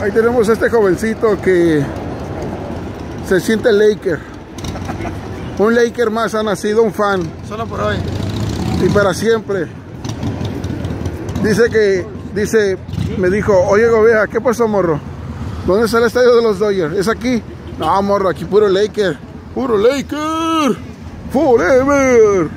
Ahí tenemos a este jovencito que se siente Laker. Un Laker más ha nacido, un fan. Solo por hoy. Y para siempre. Dice que, dice, me dijo, oye Gobea, ¿qué pasó morro? ¿Dónde está el estadio de los Dodgers? ¿Es aquí? No, morro, aquí puro Laker. Puro Laker. Forever.